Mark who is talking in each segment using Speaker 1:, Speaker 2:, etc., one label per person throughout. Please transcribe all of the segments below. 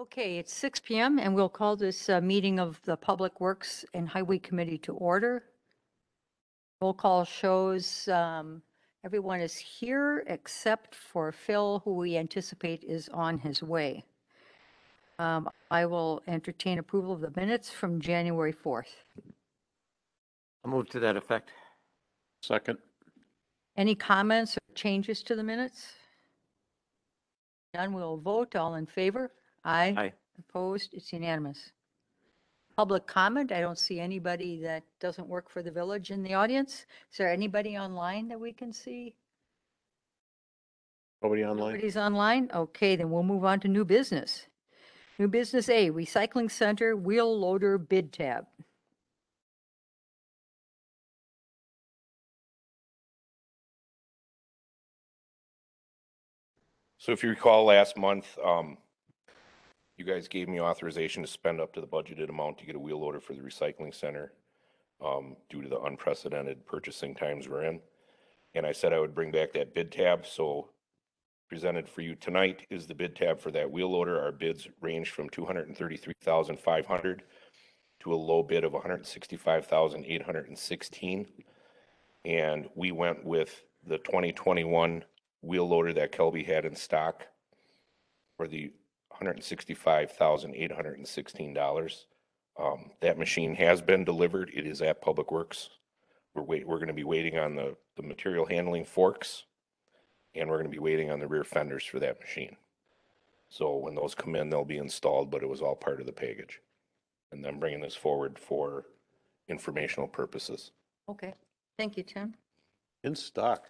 Speaker 1: Okay, it's 6 PM and we'll call this uh, meeting of the Public Works and Highway Committee to order. Roll call shows um, everyone is here except for Phil, who we anticipate is on his way. Um, I will entertain approval of the minutes from January 4th.
Speaker 2: I'll move to that effect.
Speaker 3: Second.
Speaker 1: Any comments or changes to the minutes? None, we'll vote. All in favor? Aye.
Speaker 2: Aye.
Speaker 1: Opposed? It's unanimous. Public comment? I don't see anybody that doesn't work for the village in the audience. Is there anybody online that we can see?
Speaker 3: Nobody online?
Speaker 1: Nobody's online? Okay, then we'll move on to new business. New business A, Recycling Center Wheel Loader Bid Tab.
Speaker 4: So if you recall last month, um, you guys gave me authorization to spend up to the budgeted amount to get a wheel loader for the recycling center, um, due to the unprecedented purchasing times we're in. And I said I would bring back that bid tab, so presented for you tonight is the bid tab for that wheel loader. Our bids range from two hundred and thirty-three thousand five hundred to a low bid of one hundred and we went with the twenty twenty-one wheel loader that Kelbe had in stock for the hundred and sixty-five thousand eight hundred and sixteen dollars. Um, that machine has been delivered. It is at Public Works. We're wait, we're gonna be waiting on the, the material handling forks. And we're gonna be waiting on the rear fenders for that machine. So when those come in, they'll be installed, but it was all part of the package. And then bringing this forward for informational purposes.
Speaker 1: Okay, thank you, Tim.
Speaker 3: In stock.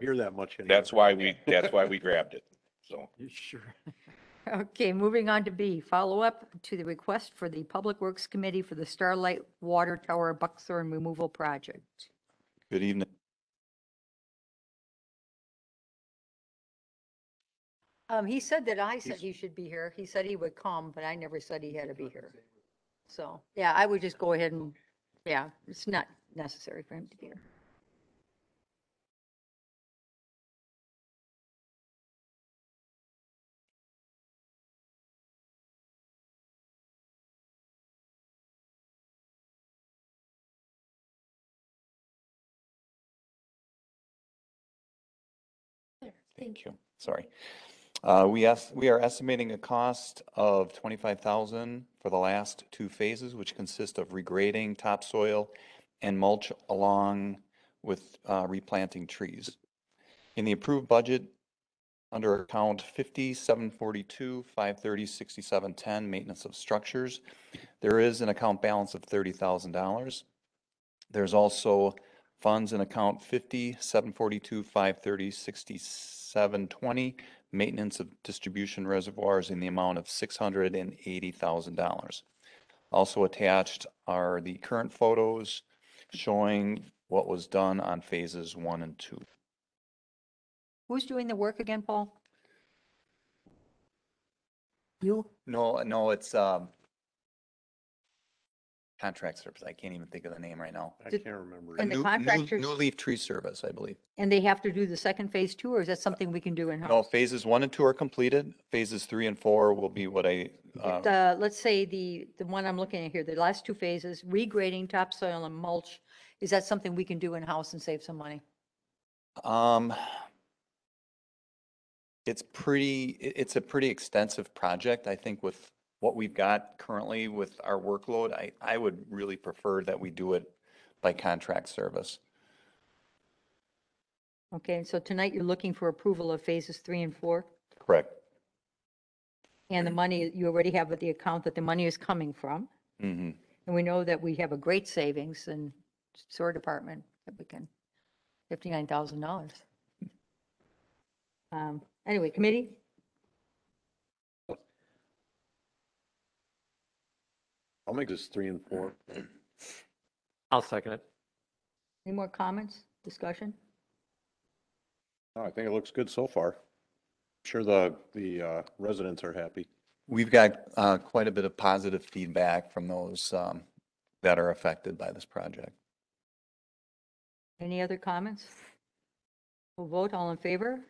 Speaker 3: Hear that much. anymore.
Speaker 4: That's why we, that's why we grabbed it, so.
Speaker 2: Sure.
Speaker 1: Okay, moving on to B, follow-up to the request for the Public Works Committee for the Starlight Water Tower Buckthorn Removal Project.
Speaker 5: Good evening.
Speaker 1: Um, he said that I said he should be here. He said he would come, but I never said he had to be here. So, yeah, I would just go ahead and, yeah, it's not necessary for him to be here.
Speaker 5: Thank you. Sorry. Uh, We we are estimating a cost of 25,000 for the last two phases, which consist of regrading topsoil and mulch along with uh, replanting trees. In the approved budget, under account 5742, 530, 6710, maintenance of structures, there is an account balance of $30,000. There's also funds in account 50, 742, 530, 6720, maintenance of distribution reservoirs in the amount of $680,000. Also attached are the current photos showing what was done on phases one and two.
Speaker 1: Who's doing the work again, Paul? You?
Speaker 5: No, no, it's, um, contract service. I can't even think of the name right now.
Speaker 3: I
Speaker 1: Did-
Speaker 3: can't remember.
Speaker 1: And the
Speaker 5: New- New-
Speaker 1: contractors-
Speaker 5: New Leaf Tree Service, I believe.
Speaker 1: And they have to do the second phase too, or is that something we can do
Speaker 5: No,
Speaker 1: in-house?
Speaker 5: No, phases one and two are completed. Phases three and four will be what I, uh,
Speaker 1: The, let's say the, the one I'm looking at here, the last two phases, regrading topsoil and mulch, is that something we can do in-house and save some money?
Speaker 5: Um, it's pretty, i- it's a pretty extensive project. I think with what we've got currently with our workload, I, I would really prefer that we do it by contract service.
Speaker 1: Okay, so tonight you're looking for approval of phases three and four?
Speaker 5: Correct.
Speaker 1: And the money, you already have the account that the money is coming from.
Speaker 5: hmm
Speaker 1: And we know that we have a great savings in sewer department that we can, fifty-nine thousand dollars. Um, anyway, committee,
Speaker 3: I'll make this three and four.
Speaker 2: I'll second it.
Speaker 1: any more comments, discussion?
Speaker 3: No, I think it looks good so far. I'm sure the, the uh, residents are happy.
Speaker 5: We've got, uh, quite a bit of positive feedback from those, um, that are affected by this project.
Speaker 1: Any other comments? We'll vote, all in favor?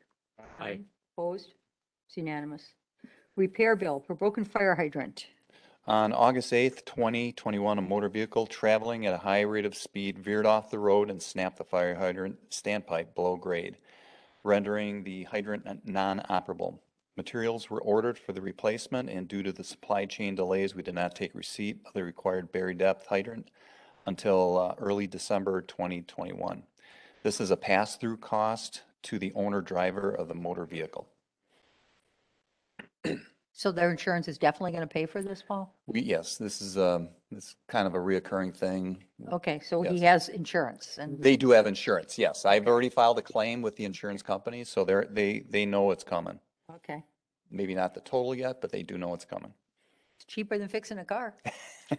Speaker 2: Aye.
Speaker 1: Opposed? It's unanimous. repair bill for broken fire hydrant.
Speaker 5: On August 8th, 2021, a motor vehicle traveling at a high rate of speed veered off the road and snapped the fire hydrant standpipe below grade, rendering the hydrant non- non-operable. Materials were ordered for the replacement, and due to the supply chain delays, we did not take receipt of the required buried depth hydrant until uh, early December 2021. This is a pass-through cost to the owner-driver of the motor vehicle.
Speaker 1: So their insurance is definitely going to pay for this, Paul?
Speaker 5: We, yes, this is, um, this is kind of a reoccurring thing.
Speaker 1: Okay, so he has insurance and,
Speaker 5: They do have insurance, yes. I've already filed a claim with the insurance company, so they're, they, they know it's coming.
Speaker 1: okay.
Speaker 5: Maybe not the total yet, but they do know it's coming.
Speaker 1: It's cheaper than fixing a car.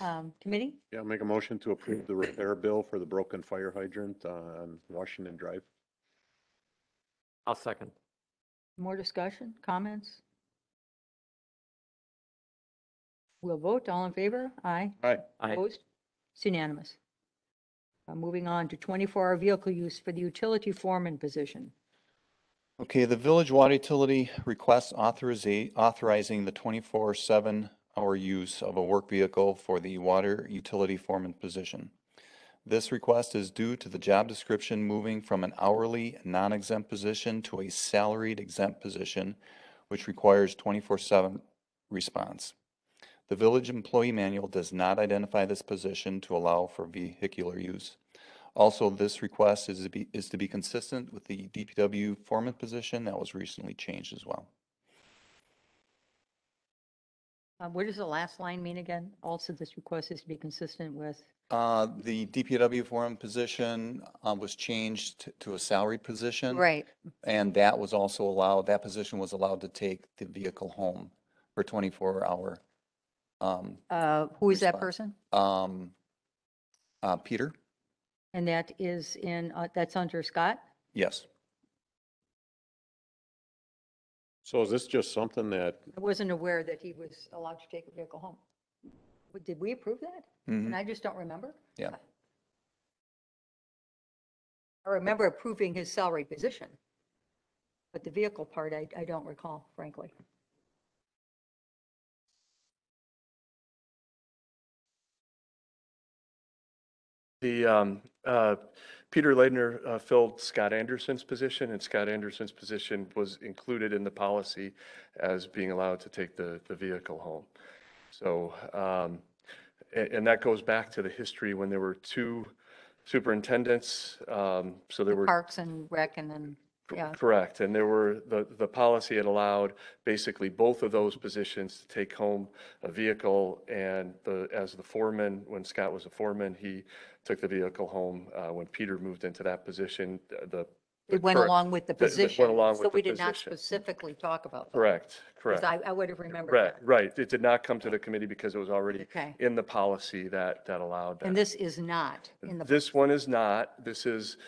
Speaker 1: Um, Committee?
Speaker 3: Yeah, make a motion to approve the repair bill for the broken fire hydrant on Washington Drive.
Speaker 2: I'll second.
Speaker 1: More discussion, comments? We'll vote, all in favor? Aye.
Speaker 3: Aye.
Speaker 2: Aye.
Speaker 1: Opposed? It's unanimous. Uh, Moving on to 24-hour vehicle use for the utility foreman position.
Speaker 5: Okay, the village water utility requests authoriza- authorizing the 24/7 hour use of a work vehicle for the water utility foreman position. This request is due to the job description moving from an hourly non-exempt position to a salaried exempt position, which requires 24/7 response. The village employee manual does not identify this position to allow for vehicular use. Also, this request is to be, is to be consistent with the DPW foreman position that was recently changed as well.
Speaker 1: Uh, What does the last line mean again? Also, this request is to be consistent with,
Speaker 5: Uh, the DPW foreman position, uh, was changed to- to a salaried position.
Speaker 1: right,
Speaker 5: And that was also allowed, that position was allowed to take the vehicle home for twenty-four hour. Um,
Speaker 1: uh, who is that
Speaker 5: Response.
Speaker 1: person?
Speaker 5: um, uh, Peter?
Speaker 1: And that is in, uh, that's under Scott?
Speaker 5: Yes.
Speaker 3: So is this just something that,
Speaker 1: I wasn't aware that he was allowed to take a vehicle home. But Did we approve that? And I just don't remember?
Speaker 5: Yeah.
Speaker 1: I remember approving his salary position. But the vehicle part, I, I don't recall, frankly.
Speaker 6: The, um, uh, Peter Ledner uh, filled Scott Anderson's position, and Scott Anderson's position was included in the policy as being allowed to take the, the vehicle home. So, um, a- and that goes back to the history when there were two superintendents. um, So there were.
Speaker 1: Parks and Rec and then, yeah,
Speaker 6: Correct, and there were, the, the policy had allowed basically both of those positions to take home a vehicle, and the, as the foreman, when Scott was a foreman, he took the vehicle home. Uh, When Peter moved into that position, the.
Speaker 1: it went along with the
Speaker 6: that- that went
Speaker 1: position.
Speaker 6: along
Speaker 1: So
Speaker 6: with the
Speaker 1: we did not
Speaker 6: position.
Speaker 1: specifically talk about that.
Speaker 6: Correct,
Speaker 1: 'cause
Speaker 6: correct.
Speaker 1: I, I would have remembered
Speaker 6: Right,
Speaker 1: that.
Speaker 6: right, it did not come to the committee because it was already
Speaker 1: Okay.
Speaker 6: in the policy that, that allowed that.
Speaker 1: And this is not in the.
Speaker 6: This one is not. This is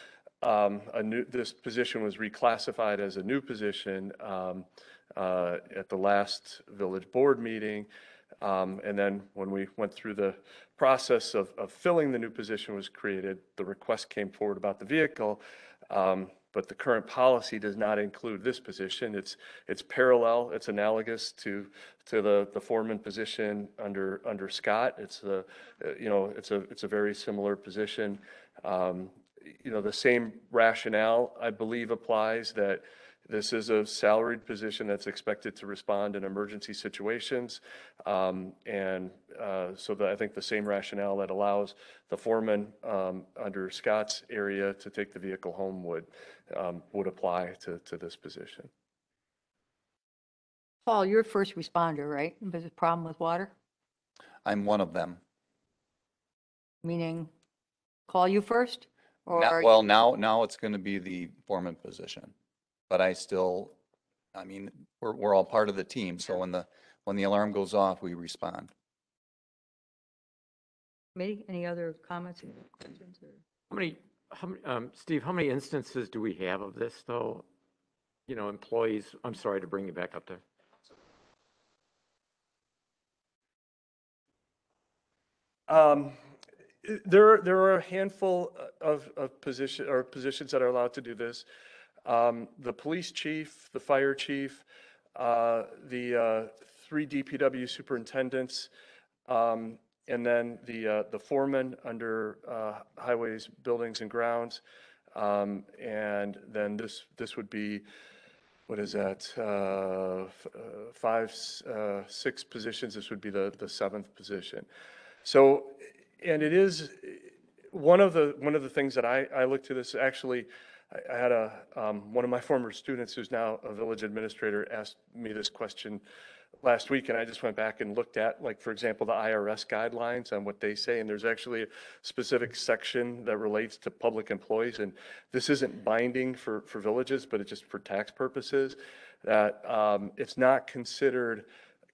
Speaker 6: um, a new, this position was reclassified as a new position um, uh, at the last village board meeting. Um, And then when we went through the process of, of filling the new position was created, the request came forward about the vehicle. um, But the current policy does not include this position. It's, it's parallel, it's analogous to, to the, the foreman position under, under Scott. It's a, you know, it's a, it's a very similar position. Um, You know, the same rationale, I believe, applies that this is a salaried position that's expected to respond in emergency situations. Um, And uh, so that, I think the same rationale that allows the foreman um, under Scott's area to take the vehicle home would, um, would apply to, to this position.
Speaker 1: Paul, you're a first responder, right? There's a problem with water,
Speaker 5: I'm one of them.
Speaker 1: meaning call you first?
Speaker 5: Now-
Speaker 1: Or,
Speaker 5: Well, now, now it's going to be the foreman position. But I still, I mean, we're, we're all part of the team, so when the, when the alarm goes off, we respond.
Speaker 1: committee, any other comments or questions? or-
Speaker 2: How many, how many, um, Steve, how many instances do we have of this, though? You know, employees, I'm sorry to bring you back up there.
Speaker 6: Um, i- There, are- there are a handful of, of position, or positions that are allowed to do this. Um, The police chief, the fire chief, uh, the uh, three DPW superintendents, um, and then the, uh, the foreman under uh, highways, buildings and grounds. Um, And then this, this would be, what is that? uh, f- uh, Five, uh, six positions, this would be the, the seventh position. So, and it is, one of the, one of the things that I, I looked to this, actually, I, I had a, um, one of my former students who's now a village administrator asked me this question last week, and I just went back and looked at, like, for example, the IRS guidelines on what they say, and there's actually a specific section that relates to public employees, and this isn't binding for, for villages, but it's just for tax purposes, that, um, it's not considered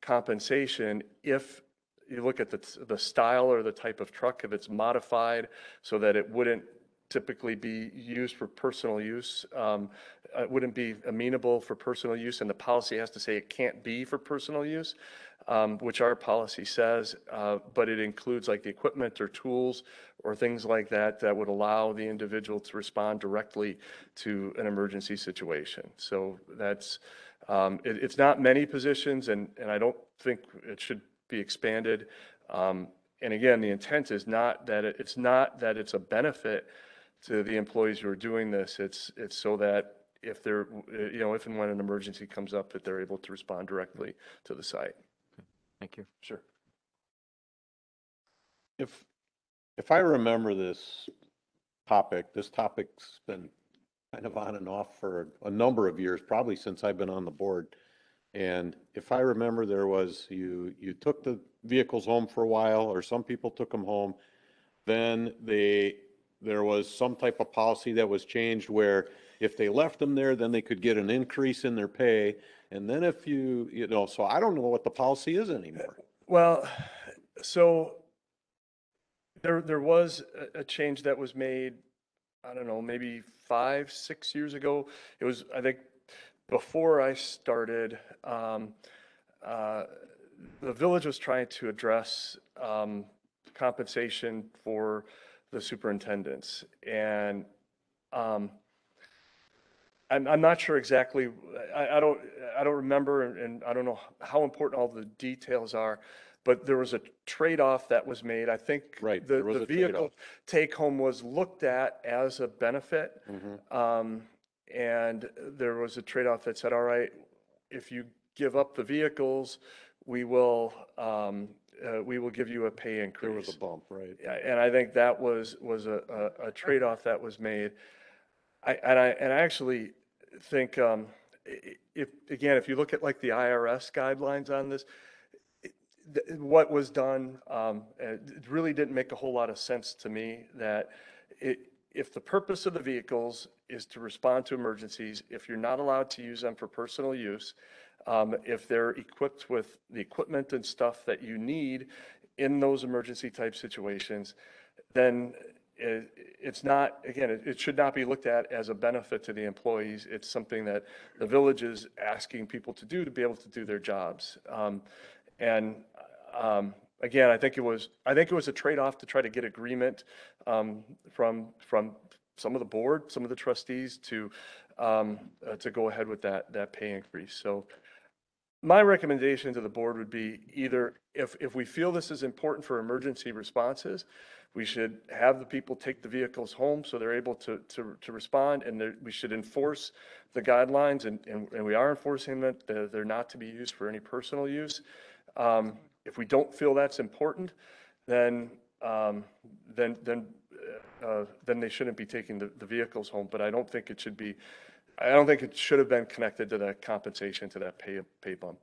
Speaker 6: compensation if you look at the, the style or the type of truck, if it's modified so that it wouldn't typically be used for personal use, um, uh, it wouldn't be amenable for personal use, and the policy has to say it can't be for personal use, um, which our policy says, uh, but it includes like the equipment or tools or things like that that would allow the individual to respond directly to an emergency situation. So that's, um, it, it's not many positions, and, and I don't think it should be expanded. Um, And again, the intent is not that, it- it's not that it's a benefit to the employees who are doing this. It's, it's so that if they're, you know, if and when an emergency comes up, that they're able to respond directly to the site.
Speaker 2: Thank you.
Speaker 6: Sure.
Speaker 3: If, if I remember this topic, this topic's been kind of on and off for a number of years, probably since I've been on the board. And if I remember, there was, you, you took the vehicles home for a while, or some people took them home. Then they, there was some type of policy that was changed where if they left them there, then they could get an increase in their pay. And then if you, you know, so I don't know what the policy is anymore.
Speaker 6: Well, so there, there was a, a change that was made, I don't know, maybe five, six years ago. It was, I think, before I started, um, uh, the village was trying to address, um, compensation for the superintendents. And, um, I'm, I'm not sure exactly, I, I don't, I don't remember and- and I don't know how important all the details are, but there was a trade-off that was made. I think
Speaker 3: Right,
Speaker 6: the,
Speaker 3: there was
Speaker 6: the
Speaker 3: a
Speaker 6: vehicle take-home was looked at as a benefit.
Speaker 3: Mhm.
Speaker 6: Um, and there was a trade-off that said, all right, if you give up the vehicles, we will, um, uh, we will give you a pay
Speaker 3: There was
Speaker 6: increase.
Speaker 3: a bump, right?
Speaker 6: Yeah, And I think that was, was a, a, a trade-off that was made. I, and I, and I actually think, um, i- i- if, again, if you look at like the IRS guidelines on this, th- what was done, um, it really didn't make a whole lot of sense to me that it, if the purpose of the vehicles is to respond to emergencies, if you're not allowed to use them for personal use, um, if they're equipped with the equipment and stuff that you need in those emergency type situations, then it, it's not, again, it, it should not be looked at as a benefit to the employees. It's something that the village is asking people to do to be able to do their jobs. Um, and, um, again, I think it was, I think it was a trade-off to try to get agreement, um, from, from some of the board, some of the trustees to, um, uh, to go ahead with that, that pay increase. So, my recommendation to the board would be either, if, if we feel this is important for emergency responses, we should have the people take the vehicles home so they're able to, to, to respond, and we should enforce the guidelines, and, and and we are enforcing that, they're, they're not to be used for any personal use. Um, If we don't feel that's important, then, um, then, then, uh, then they shouldn't be taking the, the vehicles home, but I don't think it should be, I don't think it should have been connected to that compensation, to that pay, pay bump.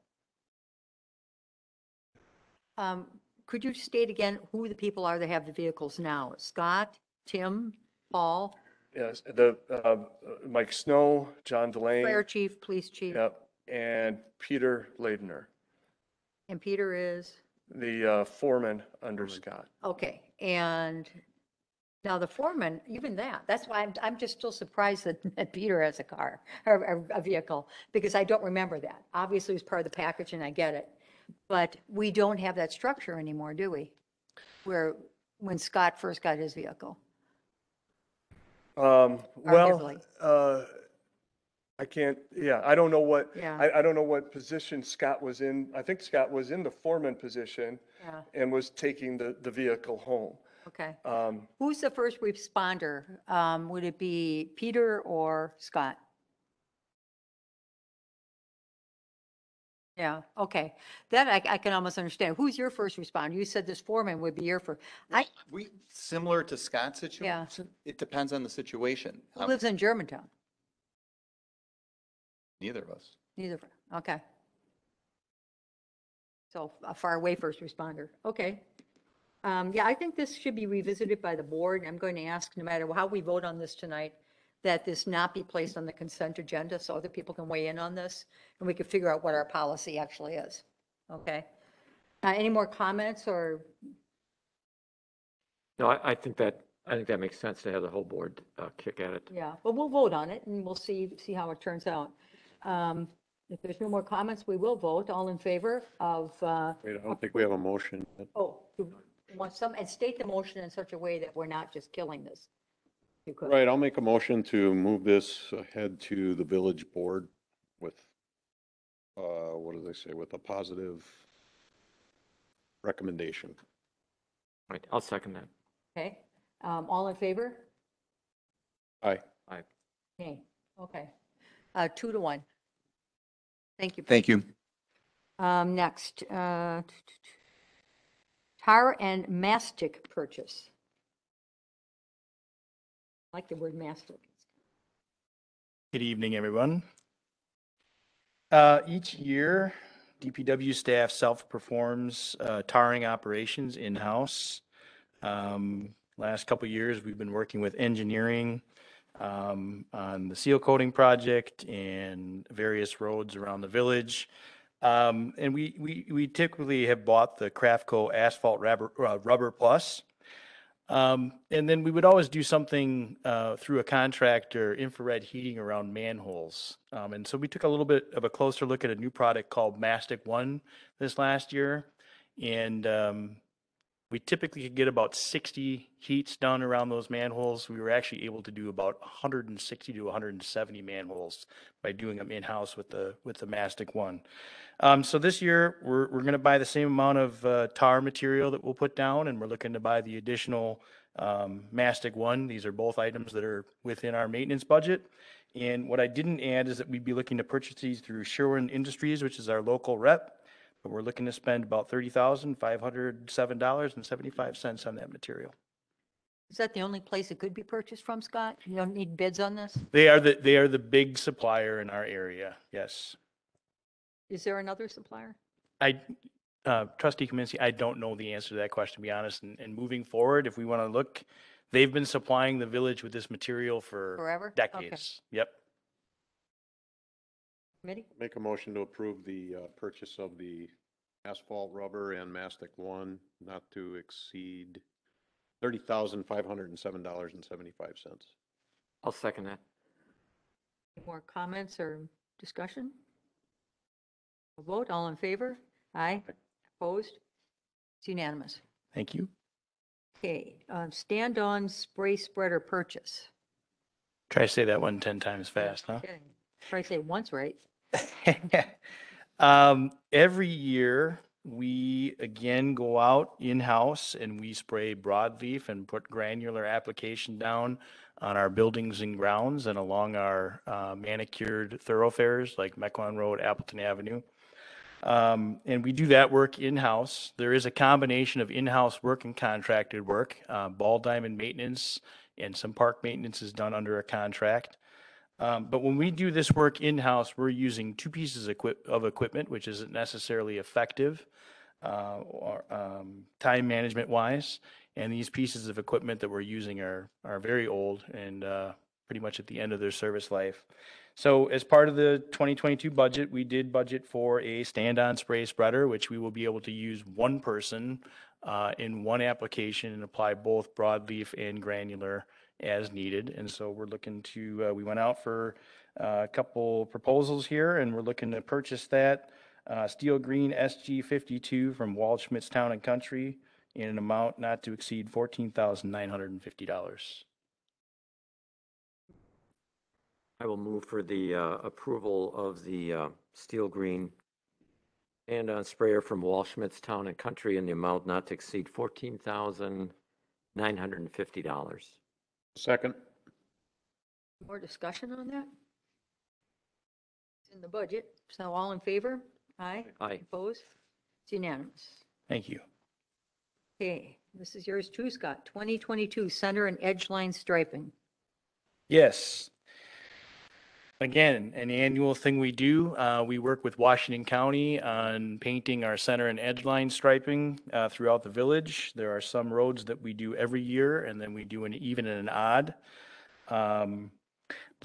Speaker 1: Um, Could you state again who the people are that have the vehicles now? Scott, Tim, Paul,
Speaker 6: Yes, the, uh, Mike Snow, John
Speaker 1: Fire
Speaker 6: Delane,
Speaker 1: Chief, Police Chief,
Speaker 6: yep, and Peter Ladner,
Speaker 1: and Peter is?
Speaker 6: the uh, foreman under Scott.
Speaker 1: Okay, and now the foreman, even that, that's why I'm, I'm just still surprised that, that Peter has a car, or a, a vehicle, because I don't remember that. Obviously, it's part of the package and I get it. But we don't have that structure anymore, do we? Where, when Scott first got his vehicle.
Speaker 6: Um, Well,
Speaker 1: Arguably.
Speaker 6: uh, I can't, yeah, I don't know what,
Speaker 1: Yeah.
Speaker 6: I, I don't know what position Scott was in. I think Scott was in the foreman position
Speaker 1: Yeah,
Speaker 6: and was taking the, the vehicle home.
Speaker 1: okay.
Speaker 6: Um,
Speaker 1: Who's the first responder? Um, Would it be Peter or Scott? Yeah, okay. That I, I can almost understand. Who's your first responder? You said this foreman would be your first. I,
Speaker 5: We, similar to Scott's situation, Yeah. it depends on the situation.
Speaker 1: who
Speaker 5: Um,
Speaker 1: lives in Germantown?
Speaker 5: Neither of us.
Speaker 1: Neither, okay. So a far away first responder, okay. Um, yeah, I think this should be revisited by the board. I'm going to ask, no matter how we vote on this tonight, that this not be placed on the consent agenda so other people can weigh in on this and we can figure out what our policy actually is, okay? Uh, any more comments or,
Speaker 2: No, I, I think that, I think that makes sense to have the whole board uh, kick at it.
Speaker 1: yeah, well, we'll vote on it and we'll see, see how it turns out. Um, if there's no more comments, we will vote. All in favor of, uh,
Speaker 3: Wait, I don't think we have a motion.
Speaker 1: Oh, you want some, and state the motion in such a way that we're not just killing this. You could.
Speaker 3: Right, I'll make a motion to move this ahead to the village board with, uh, what do they say, with a positive recommendation.
Speaker 2: Right, I'll second that.
Speaker 1: Okay, um, all in favor?
Speaker 3: Aye.
Speaker 1: Okay, okay. Uh, two to one. Thank you.
Speaker 5: Thank you.
Speaker 1: Um, next, uh, tar and mastic purchase. I Like the word mastic.
Speaker 7: Good evening, everyone. Uh, Each year, DPW staff self-performs uh, tarring operations in-house. Um, Last couple of years, we've been working with engineering um, on the seal coating project and various roads around the village. Um, And we we we typically have bought the Crafco Asphalt Rubber uh, Rubber Plus. Um, and then we would always do something, uh, through a contractor, infrared heating around manholes. Um, and so we took a little bit of a closer look at a new product called Mastic One this last year. And, um, we typically could get about 60 heats done around those manholes. We were actually able to do about 160 to 170 manholes by doing them in-house with the, with the Mastic One. Um, so this year, we're, we're going to buy the same amount of uh, tar material that we'll put down, and we're looking to buy the additional um, Mastic One. These are both items that are within our maintenance budget. And what I didn't add is that we'd be looking to purchase these through Sherwin Industries, which is our local rep. But we're looking to spend about thirty thousand five hundred seven dollars and seventy-five cents on that material.
Speaker 1: Is that the only place it could be purchased from, Scott? You don't need bids on this?
Speaker 7: They are the, they are the big supplier in our area, yes.
Speaker 1: Is there another supplier?
Speaker 7: I, uh, trustee Kaminsky, I don't know the answer to that question, to be honest. And, and moving forward, if we want to look, they've been supplying the village with this material for
Speaker 1: Forever? Okay.
Speaker 7: decades. Yep.
Speaker 1: Committee?
Speaker 3: Make a motion to approve the, uh, purchase of the asphalt rubber and mastic one not to exceed thirty thousand five hundred and seven dollars and seventy-five cents.
Speaker 2: I'll second that.
Speaker 1: Any More comments or discussion? A vote, all in favor? Aye. Opposed? It's unanimous.
Speaker 7: Thank you.
Speaker 1: Okay, um, stand-on spray spreader purchase.
Speaker 7: Try to say that one 10 times fast, huh?
Speaker 1: Kidding. Try to say it once right.
Speaker 7: um, every year, we again go out in-house and we spray broadleaf and put granular application down on our buildings and grounds and along our uh, manicured thoroughfares like Mequon Road, Appleton Avenue. Um, and we do that work in-house. There is a combination of in-house work and contracted work. Uh, ball diamond maintenance and some park maintenance is done under a contract. Um, but when we do this work in-house, we're using two pieces of, equip- of equipment, which isn't necessarily effective uh, or um, time management wise. And these pieces of equipment that we're using are are very old and uh, pretty much at the end of their service life. So as part of the 2022 budget, we did budget for a stand-on spray spreader, which we will be able to use one person uh, in one application and apply both broadleaf and granular as needed. And so we're looking to, uh, we went out for uh, a couple proposals here and we're looking to purchase that uh, steel green SG fifty-two from Waldschmidt's Town and Country in an amount not to exceed fourteen thousand nine hundred and fifty dollars.
Speaker 2: I will move for the uh, approval of the uh, steel green and on sprayer from Walschmidt's Town and Country in the amount not to exceed $14,950.
Speaker 3: Second?
Speaker 1: More discussion on that? It's in the budget, so all in favor? Aye.
Speaker 2: Aye.
Speaker 1: Opposed? It's unanimous.
Speaker 7: Thank you.
Speaker 1: Okay, this is yours too, Scott. 2022 center and edge line striping.
Speaker 7: Yes. Again, an annual thing we do, uh, we work with Washington County on painting our center and edge line striping, uh, throughout the village. There are some roads that we do every year and then we do an even and an odd. Um,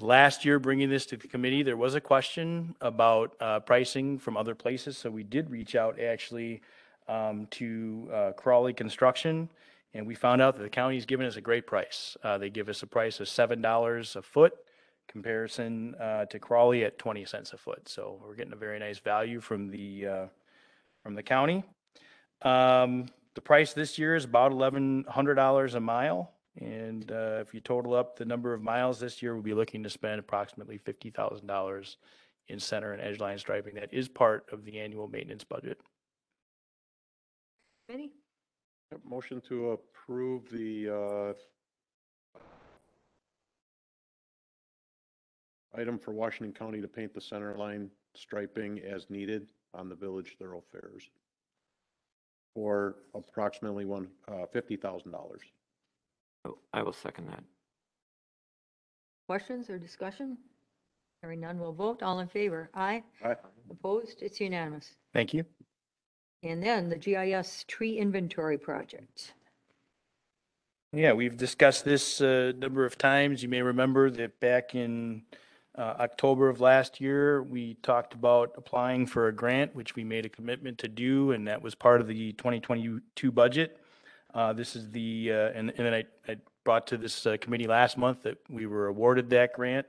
Speaker 7: last year, bringing this to the committee, there was a question about, uh, pricing from other places. So we did reach out actually, um, to, uh, Crawley Construction. And we found out that the county's given us a great price. Uh, they give us a price of seven dollars a foot comparison, uh, to Crawley at twenty cents a foot. So we're getting a very nice value from the, uh, from the county. Um, the price this year is about eleven hundred dollars a mile. And, uh, if you total up the number of miles this year, we'll be looking to spend approximately fifty thousand dollars in center and edge line striping. That is part of the annual maintenance budget.
Speaker 1: Committee?
Speaker 3: Motion to approve the, uh, item for Washington County to paint the center line striping as needed on the village thoroughfares for approximately one, uh, fifty thousand dollars.
Speaker 2: Oh, I will second that.
Speaker 1: Questions or discussion? Hearing none, we'll vote. All in favor? Aye.
Speaker 3: Aye.
Speaker 1: Opposed? It's unanimous.
Speaker 7: Thank you.
Speaker 1: And then the GIS tree inventory project.
Speaker 7: Yeah, we've discussed this a number of times. You may remember that back in uh, October of last year, we talked about applying for a grant, which we made a commitment to do, and that was part of the 2022 budget. Uh, This is the, uh, and and then I I brought to this uh, committee last month that we were awarded that grant.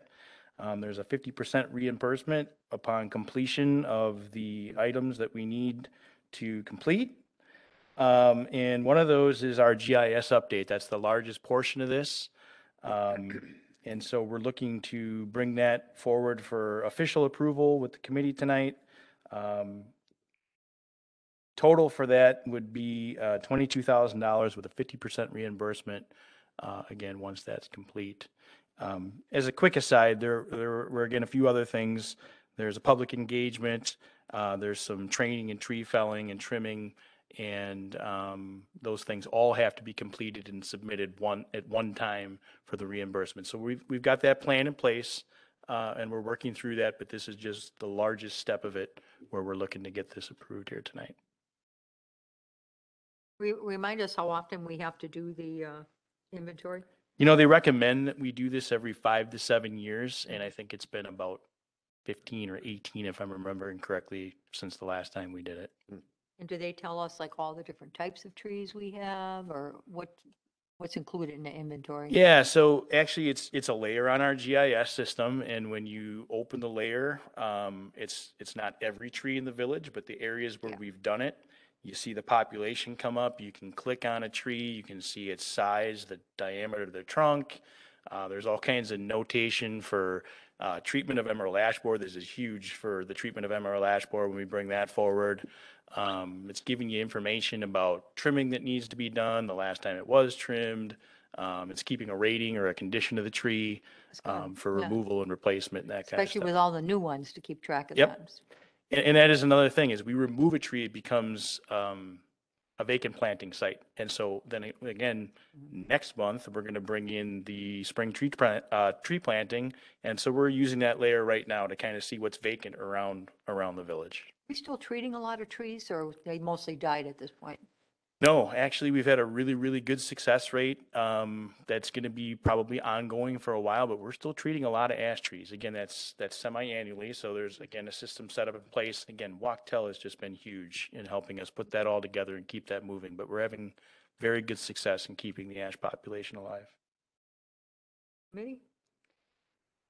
Speaker 7: Um, There's a 50% reimbursement upon completion of the items that we need to complete. Um, and one of those is our GIS update. That's the largest portion of this. Um, and so we're looking to bring that forward for official approval with the committee tonight. Um, total for that would be, uh, twenty-two thousand dollars with a fifty percent reimbursement, uh, again, once that's complete. Um, as a quick aside, there, there were again, a few other things. There's a public engagement, uh, there's some training and tree felling and trimming. And, um, those things all have to be completed and submitted one, at one time for the reimbursement. So we've, we've got that plan in place, uh, and we're working through that, but this is just the largest step of it where we're looking to get this approved here tonight.
Speaker 1: Re- Remind us how often we have to do the uh, inventory?
Speaker 7: You know, they recommend that we do this every five to seven years, and I think it's been about fifteen or eighteen, if I'm remembering correctly, since the last time we did it.
Speaker 1: And do they tell us like all the different types of trees we have or what, what's included in the inventory?
Speaker 7: Yeah, so actually, it's, it's a layer on our GIS system, and when you open the layer, um, it's, it's not every tree in the village, but the areas where
Speaker 1: Yeah.
Speaker 7: we've done it, you see the population come up, you can click on a tree, you can see its size, the diameter of the trunk. Uh, there's all kinds of notation for, uh, treatment of emerald ash borer. This is huge for the treatment of emerald ash borer when we bring that forward. Um, it's giving you information about trimming that needs to be done, the last time it was trimmed. Um, it's keeping a rating or a condition of the tree,
Speaker 1: That's good.
Speaker 7: um, for
Speaker 1: Yeah.
Speaker 7: removal and replacement and that kind of
Speaker 1: Especially
Speaker 7: stuff.
Speaker 1: with all the new ones to keep track of
Speaker 7: Yep.
Speaker 1: them.
Speaker 7: And, and that is another thing, is we remove a tree, it becomes, um, a vacant planting site. And so then a- again, next month, we're going to bring in the spring tree plant, uh, tree planting. And so we're using that layer right now to kind of see what's vacant around, around the village.
Speaker 1: We still treating a lot of trees or they mostly died at this point?
Speaker 7: No, actually, we've had a really, really good success rate. Um, that's going to be probably ongoing for a while, but we're still treating a lot of ash trees. Again, that's, that's semi-annually. So there's, again, a system set up in place. Again, Wachtel has just been huge in helping us put that all together and keep that moving. But we're having very good success in keeping the ash population alive.
Speaker 1: Committee?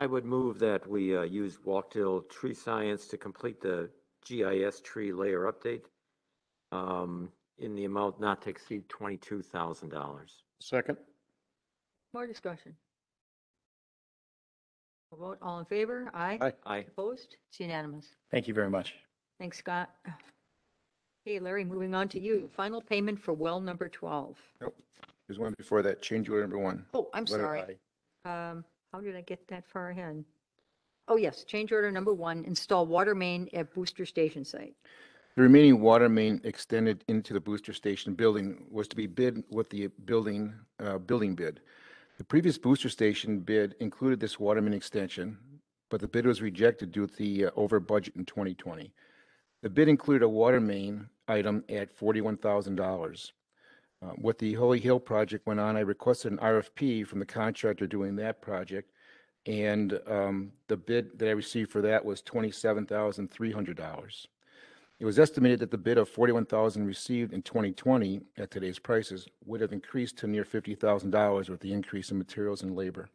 Speaker 2: I would move that we uh, use Wachtel Tree Science to complete the GIS tree layer update um, in the amount not to exceed twenty-two thousand dollars.
Speaker 3: Second?
Speaker 1: More discussion? We'll Vote, all in favor? Aye.
Speaker 3: Aye.
Speaker 2: Aye.
Speaker 1: Opposed? It's unanimous.
Speaker 7: Thank you very much.
Speaker 1: Thanks, Scott. Hey, Larry, moving on to you. Final payment for well number 12. Nope.
Speaker 8: There's one before that, change order number one.
Speaker 1: Oh, I'm
Speaker 8: Letter
Speaker 1: sorry.
Speaker 8: I.
Speaker 1: Um, How did I get that far ahead? Oh, yes, change order number one, install water main at booster station site.
Speaker 8: The remaining water main extended into the booster station building was to be bid with the building, uh, building bid. The previous booster station bid included this water main extension, but the bid was rejected due to the uh, over budget in 2020. The bid included a water main item at $41,000. Uh, With the Holy Hill project went on, I requested an RFP from the contractor doing that project. And um, the bid that I received for that was $27,300. It was estimated that the bid of 41,000 received in 2020 at today's prices would have increased to near $50,000 with the increase in materials and labor.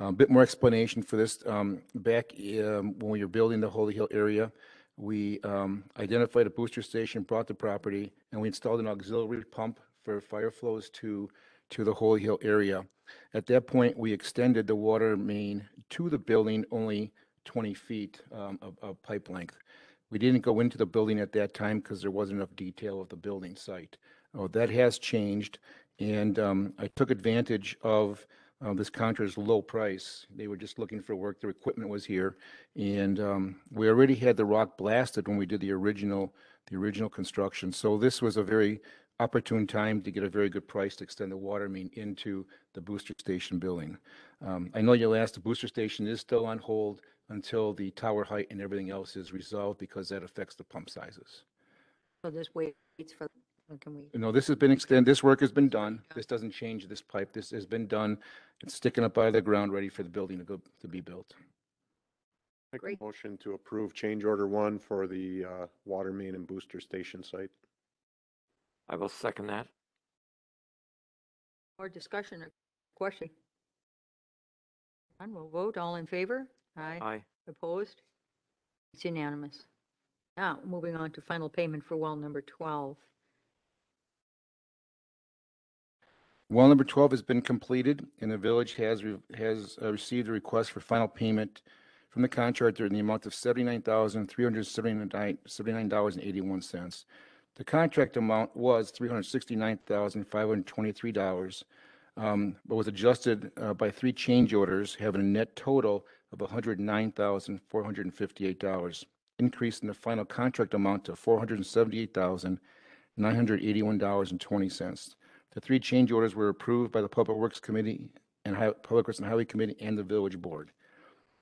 Speaker 8: A bit more explanation for this. Um, Back um, when we were building the Holy Hill area, we um, identified a booster station, brought the property, and we installed an auxiliary pump for fire flows to, to the Holy Hill area. At that point, we extended the water main to the building only 20 feet um, of, of pipe length. We didn't go into the building at that time because there wasn't enough detail of the building site. Oh, that has changed, and um, I took advantage of uh, this contractor's low price. They were just looking for work, their equipment was here, and um, we already had the rock blasted when we did the original, the original construction. So this was a very opportune time to get a very good price to extend the water main into the booster station building. Um, I know you'll ask, the booster station is still on hold until the tower height and everything else is resolved because that affects the pump sizes.
Speaker 1: So this waits for, can we,
Speaker 8: No, this has been extended, this work has been done. This doesn't change this pipe. This has been done. It's sticking up out of the ground, ready for the building to go, to be built.
Speaker 3: Make
Speaker 1: Great.
Speaker 3: a motion to approve change order one for the uh, water main and booster station site.
Speaker 2: I will second that.
Speaker 1: more discussion or question? None, we'll vote, all in favor? Aye.
Speaker 2: Aye.
Speaker 1: Opposed? It's unanimous. Now, moving on to final payment for well number 12.
Speaker 8: Well number 12 has been completed, and the village has, re- has uh, received a request for final payment from the contractor in the amount of $79,379 $79.81. The contract amount was $369,523, um, but was adjusted uh, by three change orders, having a net total of $109,458, increasing the final contract amount to $478,981.20. The three change orders were approved by the Public Works Committee and Public Works and Highway Committee and the Village Board.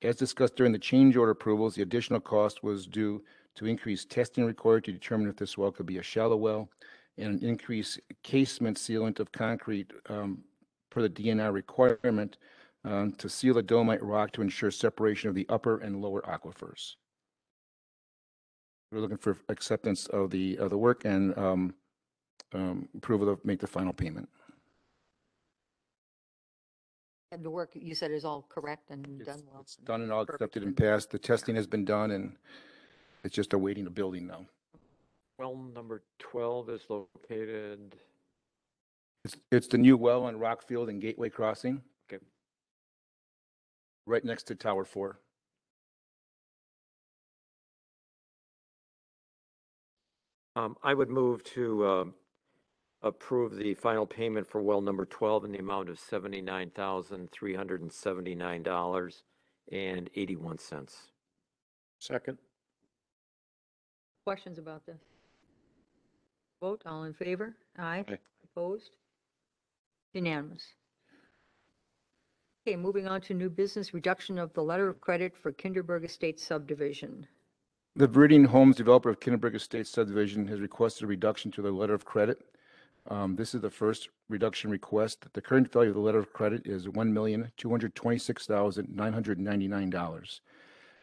Speaker 8: As discussed during the change order approvals, the additional cost was due to increase testing required to determine if this well could be a shallow well and an increased casement sealant of concrete um, per the DNR requirement um, to seal the dolomite rock to ensure separation of the upper and lower aquifers. We're looking for acceptance of the, of the work and um, um, approval to make the final payment.
Speaker 1: And the work you said is all correct and
Speaker 8: It's
Speaker 1: done well?
Speaker 8: it's done and all accepted and passed. The testing has been done and it's just awaiting the building now.
Speaker 2: Well, number 12 is located,
Speaker 8: It's, it's the new well on Rockfield and Gateway Crossing.
Speaker 2: Okay.
Speaker 8: Right next to Tower Four.
Speaker 2: um, I would move to um, approve the final payment for well number 12 in the amount of $79,379.81.
Speaker 3: Second?
Speaker 1: Questions about this? Vote, all in favor? Aye.
Speaker 3: Aye.
Speaker 1: Opposed? Unanimous. Okay, moving on to new business, reduction of the letter of credit for Kinderberg Estates subdivision.
Speaker 8: The Veridian Homes developer of Kinderberg Estates subdivision has requested a reduction to the letter of credit. Um, This is the first reduction request. The current value of the letter of credit is one million, two hundred twenty-six thousand, nine hundred ninety-nine dollars.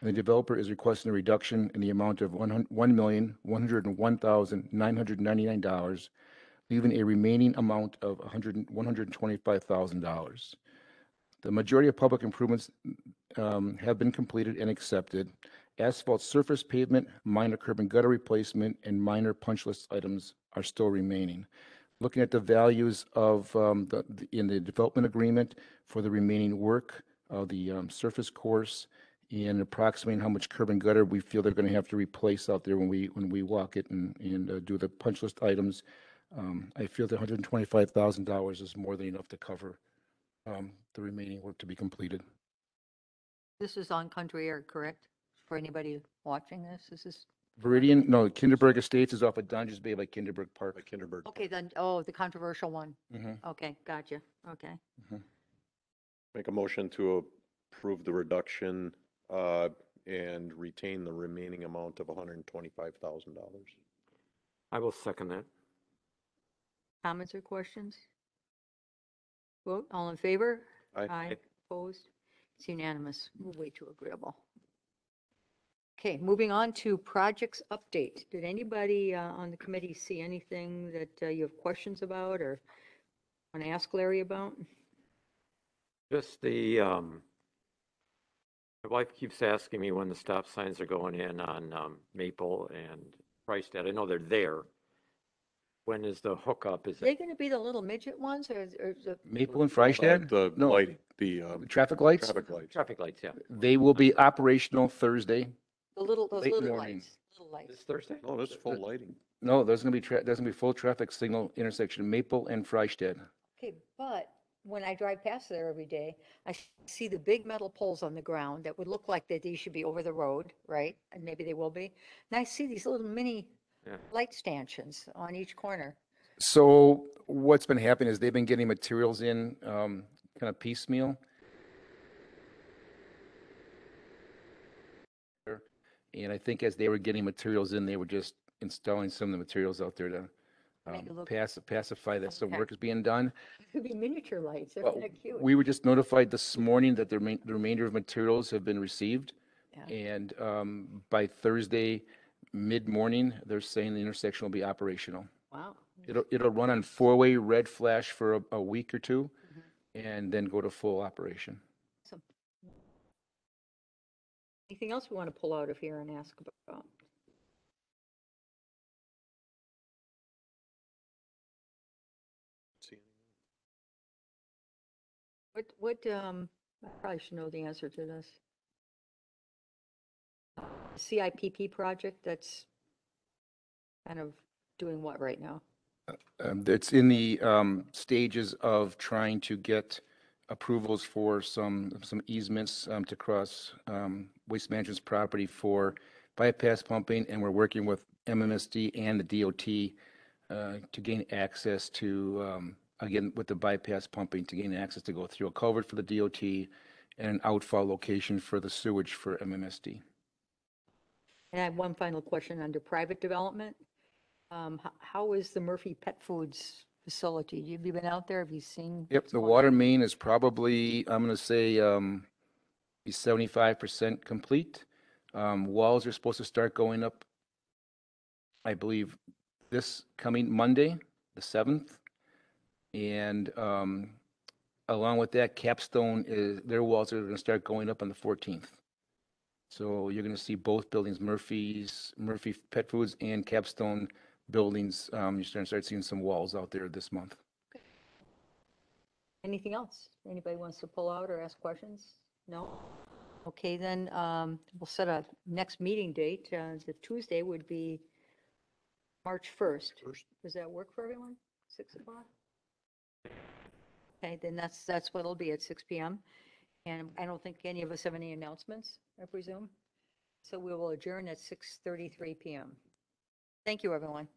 Speaker 8: And the developer is requesting a reduction in the amount of one hun- one million, one hundred and one thousand, nine hundred ninety-nine dollars, leaving a remaining amount of a hundred, and- one hundred and twenty-five thousand dollars. The majority of public improvements um, have been completed and accepted. Asphalt surface pavement, minor curb and gutter replacement, and minor punch list items are still remaining. Looking at the values of, um, the, the- in the development agreement for the remaining work, of the um, surface course and approximating how much curb and gutter we feel they're going to have to replace out there when we, when we walk it and, and uh, do the punch list items. Um, I feel that $125,000 is more than enough to cover um, the remaining work to be completed.
Speaker 1: This is on Country Air, correct? For anybody watching this, this is,
Speaker 8: Veridian, no, Kinderberg Estates is off of Dodgers Bay by Kinderberg
Speaker 3: By
Speaker 8: Park.
Speaker 3: Kinderberg.
Speaker 1: okay, then, oh, the controversial one.
Speaker 8: Mhm.
Speaker 1: Okay, gotcha, okay.
Speaker 3: Make a motion to approve the reduction uh, and retain the remaining amount of $125,000.
Speaker 2: I will second that.
Speaker 1: Comments or questions? Vote, all in favor?
Speaker 3: Aye.
Speaker 1: Opposed? It's unanimous. Way too agreeable. Okay, moving on to projects update. Did anybody uh, on the committee see anything that uh, you have questions about or want to ask Larry about?
Speaker 2: Just the, um, my wife keeps asking me when the stop signs are going in on, um, Maple and Freistadt. I know they're there. When is the hookup? Is
Speaker 1: Are they
Speaker 2: it,
Speaker 1: going to be the little midget ones or is- or is it?
Speaker 8: Maple and Freistadt?
Speaker 3: The
Speaker 8: No.
Speaker 3: light, the um,
Speaker 8: The Traffic lights?
Speaker 3: traffic lights.
Speaker 2: traffic lights, yeah.
Speaker 8: They will be operational Thursday.
Speaker 1: The little, those
Speaker 8: Late
Speaker 1: little
Speaker 8: morning.
Speaker 1: lights, little lights.
Speaker 2: This Thursday?
Speaker 3: No, that's full lighting.
Speaker 8: No, there's gonna be, tra- there's gonna be full traffic signal intersection Maple and Freistadt.
Speaker 1: Okay, but when I drive past there every day, I see the big metal poles on the ground that would look like that these should be over the road, right? And maybe they will be. And I see these little mini
Speaker 2: Yeah.
Speaker 1: light stanchions on each corner.
Speaker 8: So what's been happening is they've been getting materials in, um, kind of piecemeal. And I think as they were getting materials in, they were just installing some of the materials out there to
Speaker 1: Make it
Speaker 8: um,
Speaker 1: look-
Speaker 8: pass- pacify that some work is being done.
Speaker 1: It could be miniature lights,
Speaker 8: Well,
Speaker 1: isn't cute?
Speaker 8: We were just notified this morning that the remain, the remainder of materials have been received. And, um, by Thursday, mid-morning, they're saying the intersection will be operational.
Speaker 1: Wow.
Speaker 8: It'll, it'll run on four-way red flash for a, a week or two
Speaker 1: Mm-hmm.
Speaker 8: and then go to full operation.
Speaker 1: Anything else we want to pull out of here and ask about? What, what, um, I probably should know the answer to this. CIPP project that's kind of doing what right now?
Speaker 8: Um, It's in the um, stages of trying to get approvals for some, some easements um, to cross um, Waste Management's property for bypass pumping, and we're working with MMSD and the DOT uh, to gain access to, um, again, with the bypass pumping, to gain access to go through a culvert for the DOT and an outfall location for the sewage for MMSD.
Speaker 1: And I have one final question under private development. Um, h- how is the Murphy Pet Foods facility? Have you been out there? Have you seen?
Speaker 8: Yep, the water main is probably, I'm gonna say, um, be seventy-five percent complete. Um, walls are supposed to start going up, I believe, this coming Monday, the seventh. And, um, along with that, Capstone is, their walls are gonna start going up on the fourteenth. So you're gonna see both buildings, Murphy's, Murphy Pet Foods and Capstone buildings, um, you're starting to start seeing some walls out there this month.
Speaker 1: Anything else? Anybody wants to pull out or ask questions? No? Okay, then, um, we'll set a next meeting date. Uh, the Tuesday would be March 1st.
Speaker 3: First.
Speaker 1: Does that work for everyone? 6 o'clock? Okay, then that's, that's what it'll be at 6 PM. And I don't think any of us have any announcements, I presume. So we will adjourn at 6:33 PM. Thank you, everyone.